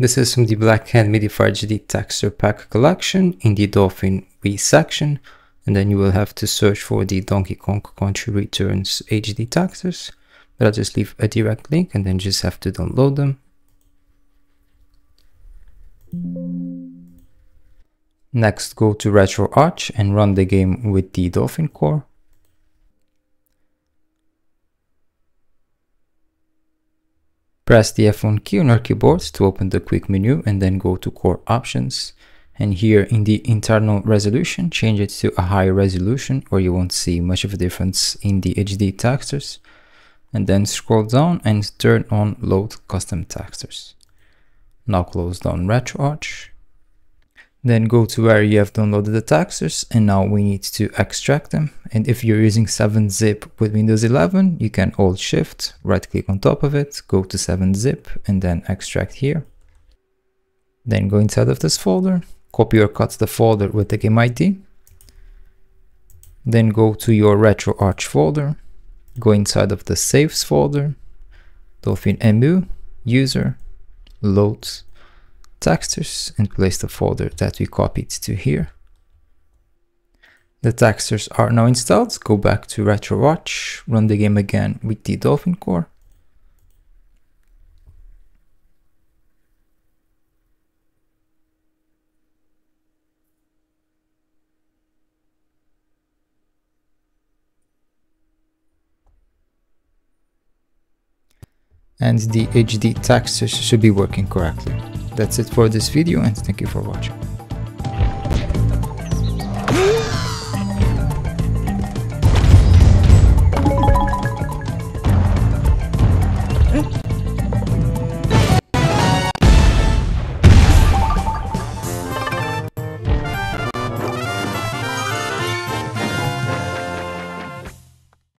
This is from the Black Hat MIDI for HD texture pack collection in the Dolphin V section, and then you will have to search for the Donkey Kong Country Returns HD textures, but I'll just leave a direct link and then just have to download them. Next, go to RetroArch and run the game with the Dolphin core. Press the F1 key on your keyboard to open the quick menu and then go to core options. And here in the internal resolution, change it to a higher resolution or you won't see much of a difference in the HD textures. And then scroll down and turn on load custom textures. Now close down RetroArch then go to where you have downloaded the textures and now we need to extract them. And if you're using 7-zip with Windows 11, you can Alt Shift, right click on top of it, go to 7-zip and then extract here. Then go inside of this folder, copy or cut the folder with the game ID. Then go to your RetroArch folder, go inside of the saves folder, Dolphin EMU, user, loads, textures and place the folder that we copied to here. The textures are now installed. Go back to RetroArch, run the game again with the Dolphin core. And the HD textures should be working correctly. That's it for this video and thank you for watching.